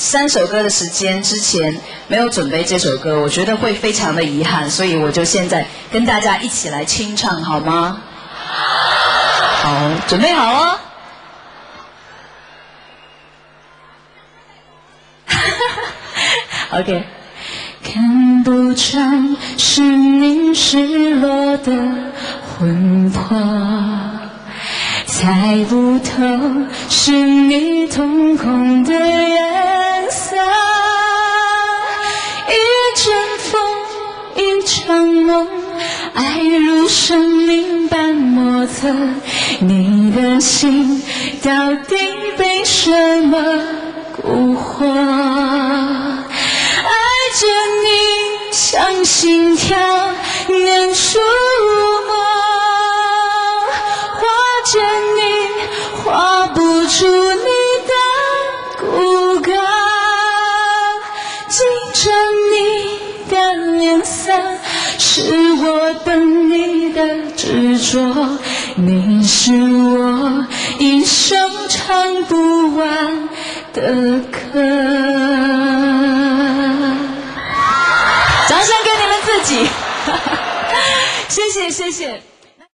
三首歌的时间之前没有准备这首歌，我觉得会非常的遗憾，所以我就现在跟大家一起来清唱，好吗？好，准备好哦。OK。看不穿是你失落的魂魄，猜不透是你痛场梦，爱如生命般莫测。你的心到底被什么蛊惑？爱着你像心跳念书。墨，画着你画不出你的骨骼，记着你的脸色，是我等你的执着，你是我一生唱不完的歌。掌声给你们自己，谢 谢谢谢。